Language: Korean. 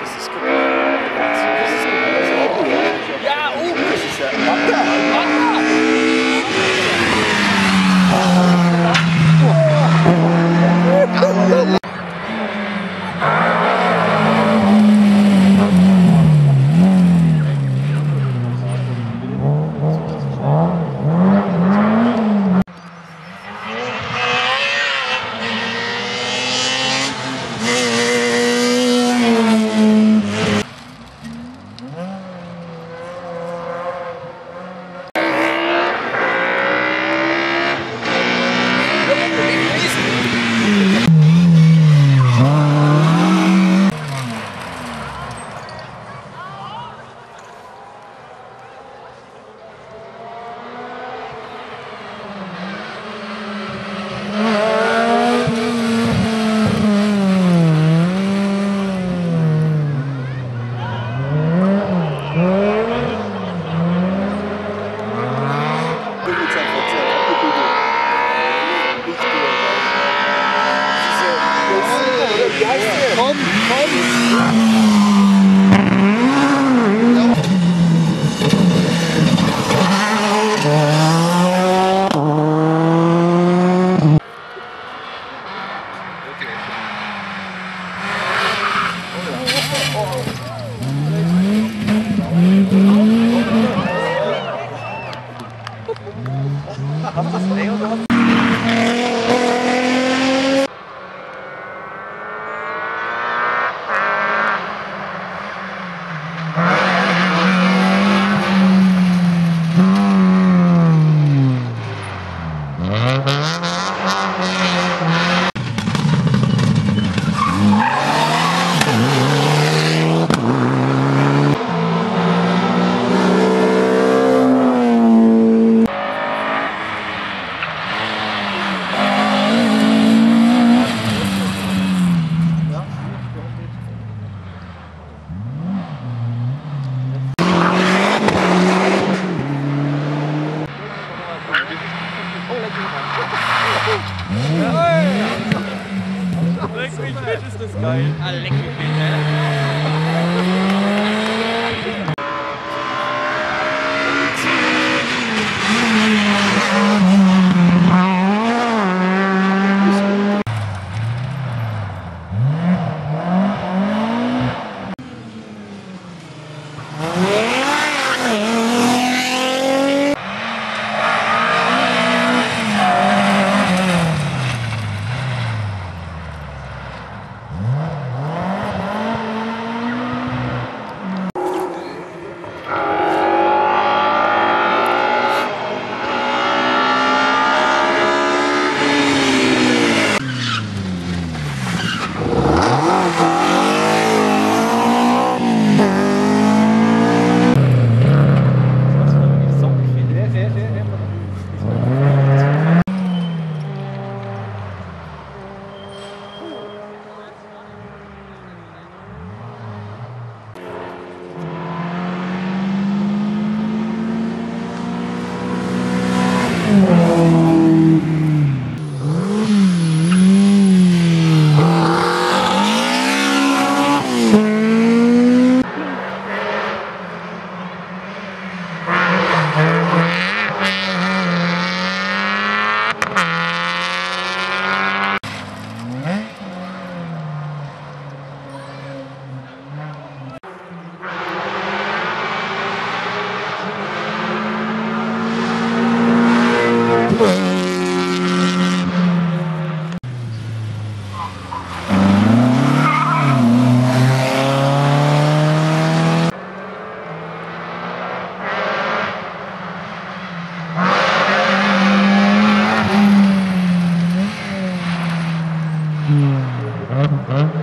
This is cool. Vamos a das geil. Alle leck mich, Mm-hmm.